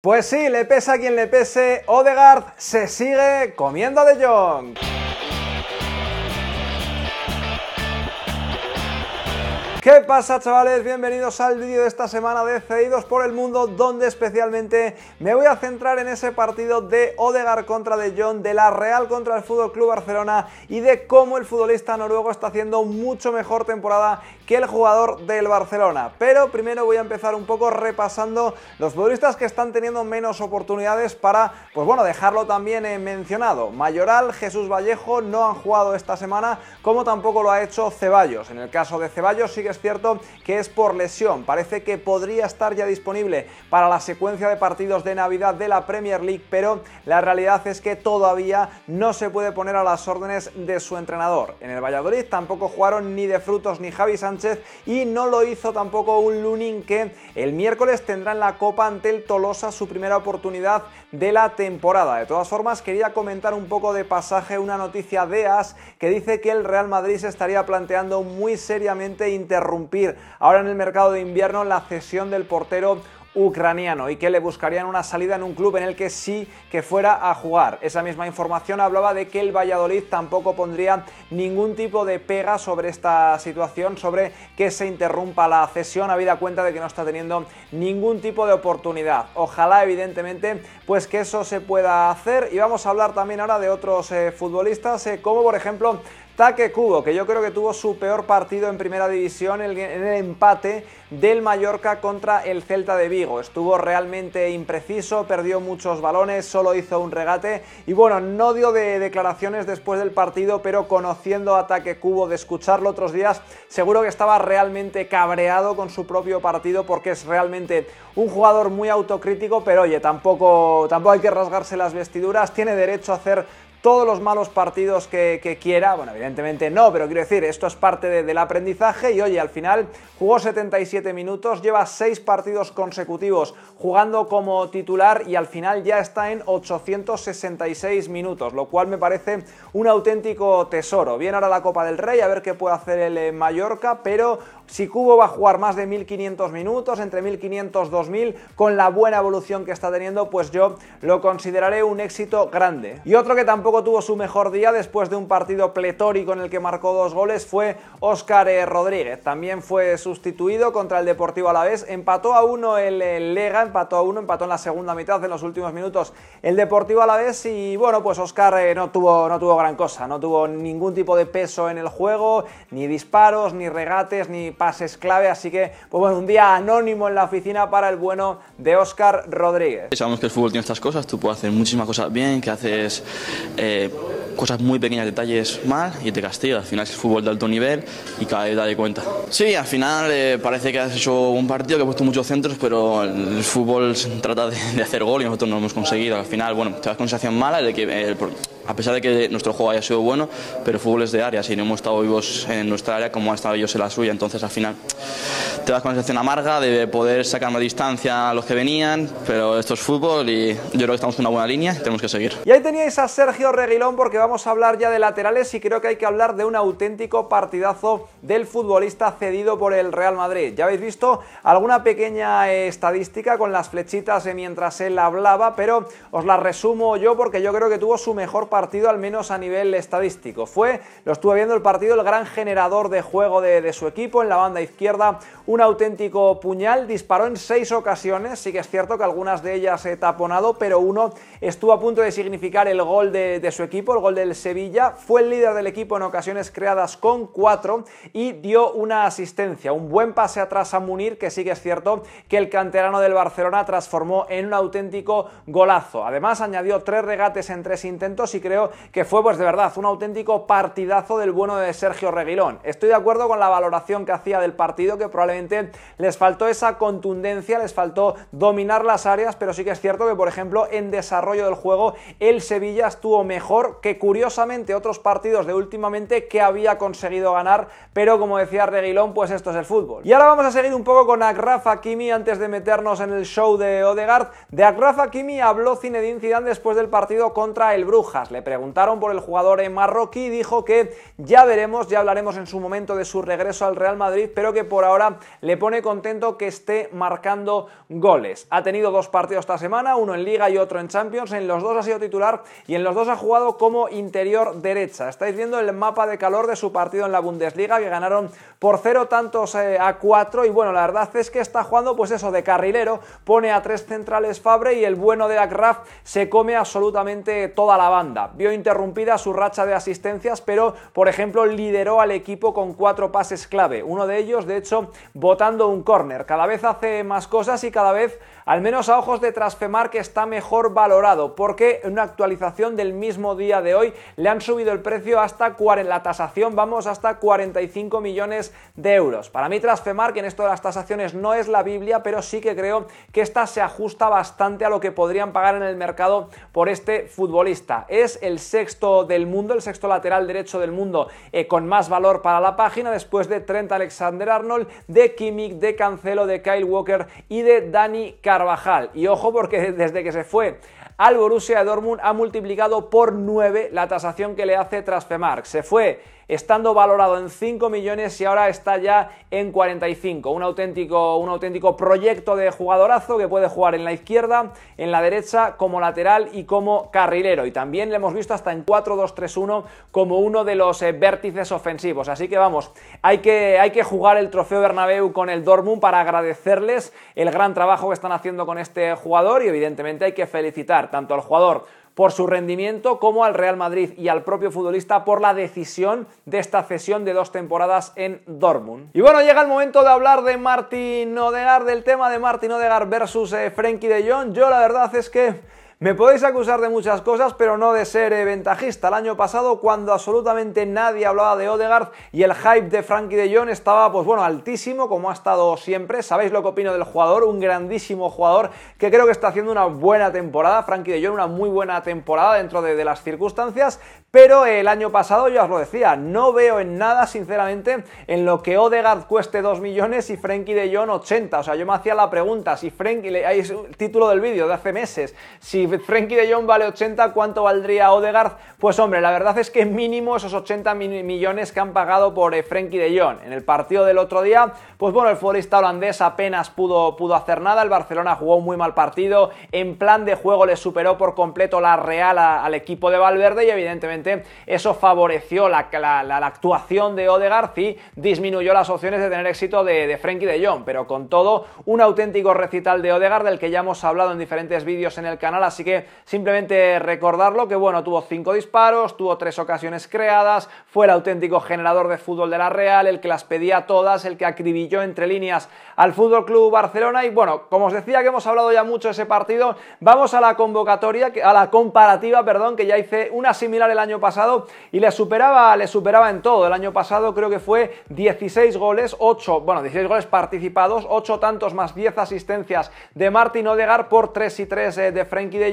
Pues sí, le pesa a quien le pese, Odegaard se sigue comiendo de Jong. ¿Qué pasa chavales? Bienvenidos al vídeo de esta semana de Cedidos por el Mundo donde especialmente me voy a centrar en ese partido de Odegaard contra De Jong, de la Real contra el Fútbol Club Barcelona y de cómo el futbolista noruego está haciendo mucho mejor temporada que el jugador del Barcelona. Pero primero voy a empezar un poco repasando los futbolistas que están teniendo menos oportunidades para, pues bueno, dejarlo también eh, mencionado. Mayoral, Jesús Vallejo no han jugado esta semana, como tampoco lo ha hecho Ceballos. En el caso de Ceballos sí que cierto que es por lesión. Parece que podría estar ya disponible para la secuencia de partidos de Navidad de la Premier League, pero la realidad es que todavía no se puede poner a las órdenes de su entrenador. En el Valladolid tampoco jugaron ni de frutos ni Javi Sánchez y no lo hizo tampoco un Lunin que el miércoles tendrá en la Copa ante el Tolosa su primera oportunidad de la temporada. De todas formas, quería comentar un poco de pasaje una noticia de AS que dice que el Real Madrid se estaría planteando muy seriamente interrumpir ahora en el mercado de invierno la cesión del portero ucraniano y que le buscarían una salida en un club en el que sí que fuera a jugar. Esa misma información hablaba de que el Valladolid tampoco pondría ningún tipo de pega sobre esta situación, sobre que se interrumpa la cesión, habida cuenta de que no está teniendo ningún tipo de oportunidad. Ojalá, evidentemente, pues que eso se pueda hacer. Y vamos a hablar también ahora de otros eh, futbolistas, eh, como por ejemplo Taque Cubo, que yo creo que tuvo su peor partido en primera división en el empate del Mallorca contra el Celta de Vigo. Estuvo realmente impreciso, perdió muchos balones, solo hizo un regate y bueno, no dio de declaraciones después del partido, pero conociendo a Taque Cubo, de escucharlo otros días, seguro que estaba realmente cabreado con su propio partido porque es realmente un jugador muy autocrítico, pero oye, tampoco, tampoco hay que rasgarse las vestiduras, tiene derecho a hacer todos los malos partidos que, quiera. Bueno, evidentemente no, pero quiero decir, esto es parte del aprendizaje y oye, al final jugó 77 minutos, lleva 6 partidos consecutivos jugando como titular y al final ya está en 866 minutos, lo cual me parece un auténtico tesoro. Viene ahora la Copa del Rey, a ver qué puede hacer el eh, Mallorca, pero si Cubo va a jugar más de 1500 minutos, entre 1500 2000, con la buena evolución que está teniendo, pues yo lo consideraré un éxito grande. Y otro que tampoco tuvo su mejor día después de un partido pletórico en el que marcó dos goles fue Óscar eh, Rodríguez. También fue sustituido contra el Deportivo Alavés, empató a uno el, Lega, empató a uno, empató en la segunda mitad, en los últimos minutos el Deportivo Alavés y bueno, pues Óscar eh, no, tuvo, no tuvo gran cosa, no tuvo ningún tipo de peso en el juego, ni disparos, ni regates, ni pases clave, así que, pues bueno, un día anónimo en la oficina para el bueno de Óscar Rodríguez. Sabemos que el fútbol tiene estas cosas, tú puedes hacer muchísimas cosas bien, que haces eh, cosas muy pequeñas, detalles mal y te castiga. Al final es fútbol de alto nivel y cada vez de cuenta. Sí, al final eh, parece que has hecho un partido que ha puesto muchos centros, pero el fútbol trata de, hacer gol y nosotros no lo hemos conseguido. Al final, bueno, te das con sensación mala de que el, a pesar de que nuestro juego haya sido bueno, pero fútbol es de áreas y no hemos estado vivos en nuestra área como han estado ellos en la suya. Entonces, al final, te das con una sensación amarga de poder sacar más distancia a los que venían, pero esto es fútbol y yo creo que estamos en una buena línea y tenemos que seguir. Y ahí teníais a Sergio Reguilón porque vamos a hablar ya de laterales y creo que hay que hablar de un auténtico partidazo del futbolista cedido por el Real Madrid. Ya habéis visto alguna pequeña estadística con las flechitas mientras él hablaba, pero os la resumo yo porque yo creo que tuvo su mejor partido al menos a nivel estadístico. Fue, lo estuve viendo el partido, el gran generador de juego de, su equipo en la banda izquierda, un auténtico puñal, disparó en seis ocasiones, sí que es cierto que algunas de ellas he taponado, pero uno estuvo a punto de significar el gol de, de su equipo, el gol del Sevilla, fue el líder del equipo en ocasiones creadas con cuatro y dio una asistencia, un buen pase atrás a Munir, que sí que es cierto que el canterano del Barcelona transformó en un auténtico golazo. Además añadió tres regates en tres intentos y creo que fue pues de verdad un auténtico partidazo del bueno de Sergio Reguilón. Estoy de acuerdo con la valoración que hacía del partido, que probablemente les faltó esa contundencia, les faltó dominar las áreas, pero sí que es cierto que por ejemplo en desarrollo del juego el Sevilla estuvo mejor que curiosamente otros partidos de últimamente que había conseguido ganar, pero como decía Reguilón, pues esto es el fútbol. Y ahora vamos a seguir un poco con Agraf Hakimi antes de meternos en el show de Odegaard. De Agraf Hakimi habló Zinedine Zidane después del partido contra el Brujas le preguntaron por el jugador en marroquí y dijo que ya veremos, ya hablaremos en su momento de su regreso al Real Madrid, pero que por ahora le pone contento que esté marcando goles. Ha tenido dos partidos esta semana, uno en Liga y otro en Champions, en los dos ha sido titular y en los dos ha jugado como interior derecha. Estáis viendo el mapa de calor de su partido en la Bundesliga que ganaron por cero tantos eh, a cuatro y bueno, la verdad es que está jugando pues eso de carrilero, pone a tres centrales Fabre y el bueno de Agraf se come absolutamente toda la banda. Vio interrumpida su racha de asistencias, pero por ejemplo lideró al equipo con cuatro pases clave, uno de ellos de hecho botando un córner. Cada vez hace más cosas y cada vez al menos a ojos de Transfemar que está mejor valorado, porque en una actualización del mismo día de hoy le han subido el precio hasta la tasación, vamos hasta 45 millones de euros. Para mí Transfemar, que en esto de las tasaciones no es la Biblia, pero sí que creo que esta se ajusta bastante a lo que podrían pagar en el mercado por este futbolista. Es el sexto del mundo, el sexto lateral derecho del mundo eh, con más valor para la página, después de Trent Alexander Arnold, de Kimmich, de Cancelo, de Kyle Walker y de Dani Carvajal. Y ojo porque desde que se fue al Borussia Dortmund ha multiplicado por 9 la tasación que le hace Transfermarkt. Se fue estando valorado en 5 millones y ahora está ya en 45. Un auténtico, un auténtico proyecto de jugadorazo que puede jugar en la izquierda, en la derecha, como lateral y como carrilero. Y también le hemos visto hasta en 4-2-3-1 como uno de los eh, vértices ofensivos. Así que vamos, hay que, hay que jugar el trofeo Bernabéu con el Dortmund para agradecerles el gran trabajo que están haciendo con este jugador y evidentemente hay que felicitar tanto al jugador por su rendimiento como al Real Madrid y al propio futbolista por la decisión de esta cesión de dos temporadas en Dortmund. Y bueno, llega el momento de hablar de Martin Odegaard, del tema de Martin Odegaard versus eh, de Jong. Yo la verdad es que me podéis acusar de muchas cosas, pero no de ser eh, ventajista. El año pasado, cuando absolutamente nadie hablaba de Odegaard y el hype de Frankie de Jong estaba, pues bueno, altísimo, como ha estado siempre. Sabéis lo que opino del jugador, un grandísimo jugador que creo que está haciendo una buena temporada. Frankie de Jong, una muy buena temporada dentro de, las circunstancias, pero el año pasado, ya os lo decía, no veo en nada, sinceramente, en lo que Odegaard cueste 2 millones y Frankie de Jong 80. O sea, yo me hacía la pregunta, si Frankie, ahí es el título del vídeo de hace meses, si Frenkie de Jong vale 80, ¿cuánto valdría Odegaard? Pues hombre, la verdad es que mínimo esos 80 millones que han pagado por eh, Frenkie de Jong. En el partido del otro día, pues bueno, el futbolista holandés apenas pudo, pudo hacer nada, el Barcelona jugó un muy mal partido, en plan de juego le superó por completo la Real al equipo de Valverde y evidentemente eso favoreció la, actuación de Odegaard y disminuyó las opciones de tener éxito de, de Frenkie de Jong, pero con todo un auténtico recital de Odegaard del que ya hemos hablado en diferentes vídeos en el canal, que simplemente recordarlo que bueno, tuvo cinco disparos, tuvo tres ocasiones creadas, fue el auténtico generador de fútbol de la Real, el que las pedía todas, el que acribilló entre líneas al Fútbol Club Barcelona y bueno, como os decía que hemos hablado ya mucho de ese partido, vamos a la convocatoria, a la comparativa, perdón, que ya hice una similar el año pasado y le superaba, le superaba en todo. El año pasado creo que fue 16 goles, 8, bueno, 16 goles participados, 8 tantos más 10 asistencias de Martin Odegar por 3 y 3 eh, de Frenkie de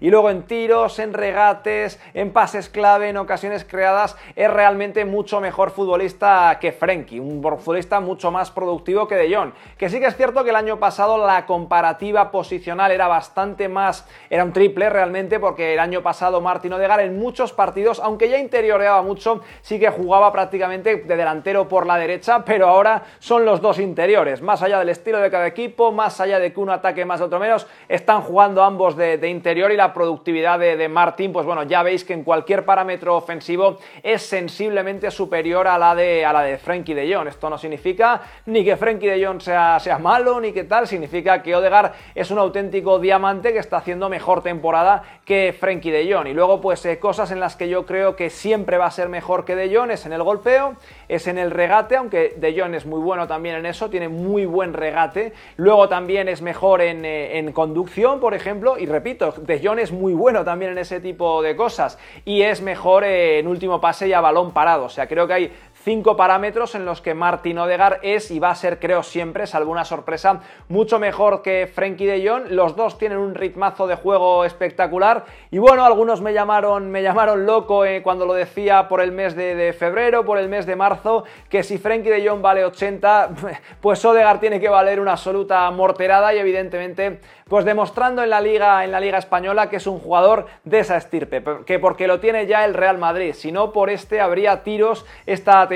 y luego en tiros, en regates, en pases clave, en ocasiones creadas, es realmente mucho mejor futbolista que Frenkie, un futbolista mucho más productivo que De Jong. Que sí que es cierto que el año pasado la comparativa posicional era bastante más, era un triple realmente, porque el año pasado Martín Odegar en muchos partidos, aunque ya interioreaba mucho, sí que jugaba prácticamente de delantero por la derecha, pero ahora son los dos interiores, más allá del estilo de cada equipo, más allá de que uno ataque más otro menos, están jugando ambos de, de interior y la productividad de, de, Martín, pues bueno, ya veis que en cualquier parámetro ofensivo es sensiblemente superior a la de, a la de Frenkie de Jong. Esto no significa ni que Frenkie de Jong sea, sea malo ni que tal, significa que Odegar es un auténtico diamante que está haciendo mejor temporada que Frenkie de Jong. Y luego pues eh, cosas en las que yo creo que siempre va a ser mejor que de Jong es en el golpeo, es en el regate, aunque de Jong es muy bueno también en eso, tiene muy buen regate. Luego también es mejor en, eh, en conducción, por ejemplo, y repito, de Jong es muy bueno también en ese tipo de cosas y es mejor en último pase y a balón parado. O sea, creo que hay cinco parámetros en los que Martin Odegar es y va a ser, creo siempre, salvo una sorpresa, mucho mejor que Frenkie de Jong. Los dos tienen un ritmazo de juego espectacular y bueno, algunos me llamaron, me llamaron loco eh, cuando lo decía por el mes de, febrero, por el mes de marzo, que si Frenkie de Jong vale 80, pues Odegar tiene que valer una absoluta morterada y evidentemente pues demostrando en la liga, en la liga española que es un jugador de esa estirpe, que porque lo tiene ya el Real Madrid, si no por este habría tiros esta temporada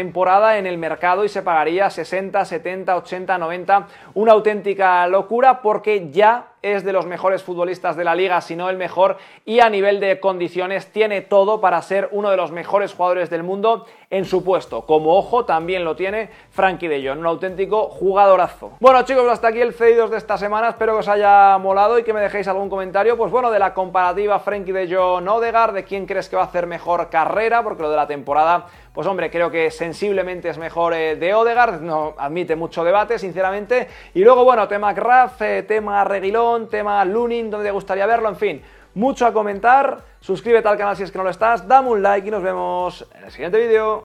en el mercado y se pagaría 60, 70, 80, 90, una auténtica locura porque ya es de los mejores futbolistas de la liga, si no el mejor, y a nivel de condiciones tiene todo para ser uno de los mejores jugadores del mundo en su puesto. Como ojo, también lo tiene Frankie de Jong, un auténtico jugadorazo. Bueno chicos, hasta aquí el cedidos de esta semana, espero que os haya molado y que me dejéis algún comentario, pues bueno, de la comparativa Frankie de Jong-Odegaard, de quién crees que va a hacer mejor carrera, porque lo de la temporada pues hombre, creo que sensiblemente es mejor eh, de Odegaard, no admite mucho debate, sinceramente. Y luego, bueno, tema Graf, eh, tema Reguilón, tema Lunin, donde te gustaría verlo, en fin, mucho a comentar. Suscríbete al canal si es que no lo estás, dame un like y nos vemos en el siguiente vídeo.